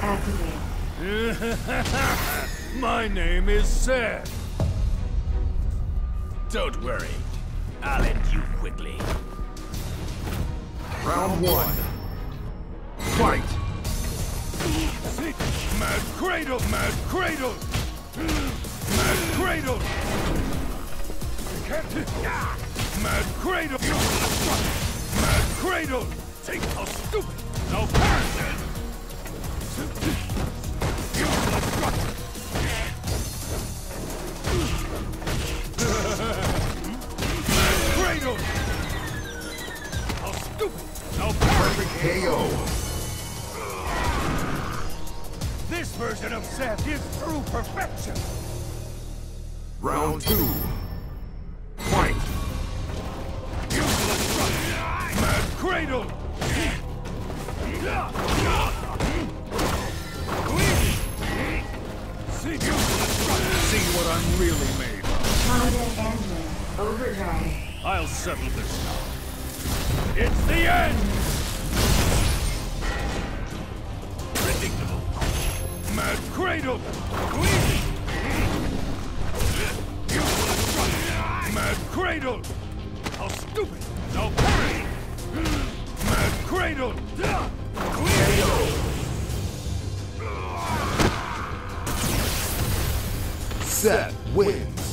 activated. My name is Seth. Don't worry. I'll end you quickly. Round one. Fight! Mad Cradle! Mad Cradle! Mad Cradle! Mad Cradle! Mad Cradle! Take how stupid! No pass! KO. This version of Seth is true perfection! Round two. Fight! Mad Cradle! See, see what I'm really made of. Tanden engine overdrive. I'll settle this now. It's the end! Cradle! Mad Cradle! How stupid! No parry! Mad Cradle! Seth wins.